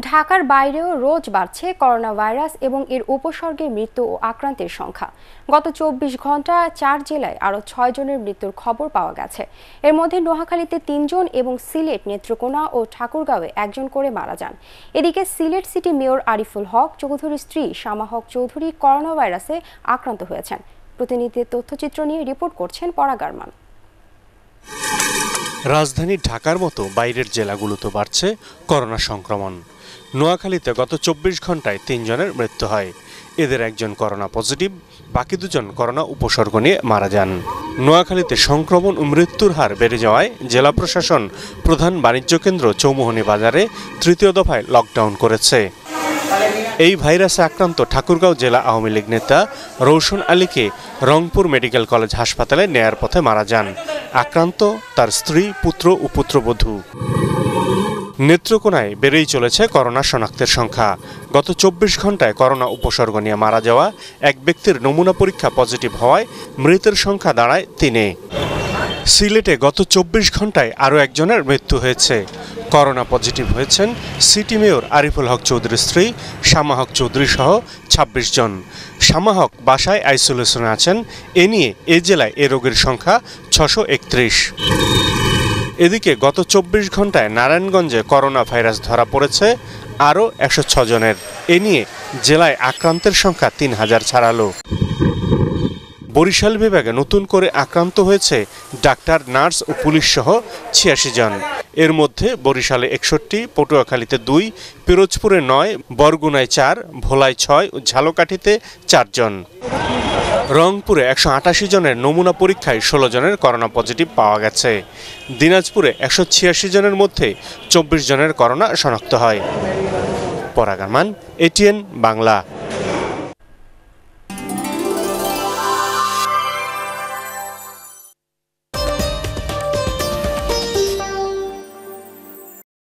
ঢাকার বাইরেও রোজ বাড়ছে করোনা ভাইরাস এবং এর উপসর্গে মৃত্যু ও আক্রান্তের সংখ্যা। গত চব্বিশ ঘণ্টা চার জেলায় আরও ছয় জনের মৃত্যুর খবর পাওয়া গেছে। এর মধ্যে নোয়াখালীতে তিনজন এবং সিলেট, নেত্রকোনা ও ঠাকুরগাঁওয়ে একজন করে মারা যান। এদিকে সিলেট সিটি মেয়র আরিফুল হক চৌধুরীর স্ত্রী শামা হক চৌধুরী করোনা ভাইরাসে আক্রান্ত হয়েছেন। প্রতিনিধিদের তথ্যচিত্র নিয়ে রিপোর্ট করছেন পরাগারমান রাজধানী ঢাকার মতো বাইরের জেলাগুলোতে বাড়ছে করোনা সংক্রমণ। নোয়াখালীতে গত চব্বিশ ঘন্টায় তিনজনের মৃত্যু হয়। এদের একজন করোনা পজিটিভ, বাকি দুজন করোনা উপসর্গ নিয়ে মারা যান। নোয়াখালীতে সংক্রমণ ও মৃত্যুর হার বেড়ে যাওয়ায় জেলা প্রশাসন, প্রধান বাণিজ্য কেন্দ্র চৌমোহনী বাজারে তৃতীয় দফায় লকডাউন করেছে। এই ভাইরাসে আক্রান্ত ঠাকুরগাঁও জেলা আওয়ামী লীগ নেতা রৌশন আলীকে রংপুর মেডিকেল কলেজ হাসপাতালে নেয়ার পথে মারা যান। আক্রান্ত তার স্ত্রী, পুত্র ও পুত্রবধূ। নেত্রকোনায় বেড়েই চলেছে করোনা শনাক্তের সংখ্যা। গত চব্বিশ ঘন্টায় করোনা উপসর্গ নিয়ে মারা যাওয়া এক ব্যক্তির নমুনা পরীক্ষা পজিটিভ হওয়ায় মৃতের সংখ্যা দাঁড়ায় তিনে। সিলেটে গত চব্বিশ ঘন্টায় আরও একজনের মৃত্যু হয়েছে। করোনা পজিটিভ হয়েছেন সিটি মেয়র আরিফুল হক চৌধুরীর স্ত্রী শামা হক চৌধুরী সহ ছাব্বিশ জন। শামা হক বাসায় আইসোলেশনে আছেন। এ নিয়ে এ জেলায় এ রোগের সংখ্যা ছশো একত্রিশ। এদিকে গত চব্বিশ ঘন্টায় নারায়ণগঞ্জে করোনা ভাইরাস ধরা পড়েছে আরও একশো জনের। এ নিয়ে জেলায় আক্রান্তের সংখ্যা তিন হাজার ছাড়ালো। বরিশাল বিভাগে নতুন করে আক্রান্ত হয়েছে ডাক্তার, নার্স ও পুলিশ সহ ছিয়াশি জন। এর মধ্যে বরিশালে একষট্টি, পটুয়াখালীতে দুই, পিরোজপুরে নয়, বরগুনায় চার, ভোলায় ছয় ও ঝালকাঠিতে চারজন রংপুরে একশো আটাশি জনের নমুনা পরীক্ষায় ষোলো জনের করোনা পজিটিভ পাওয়া গেছে। দিনাজপুরে একশো ছিয়াশি জনের মধ্যে চব্বিশ জনের করোনা শনাক্ত হয়। পরাগারমান এটিএন বাংলা।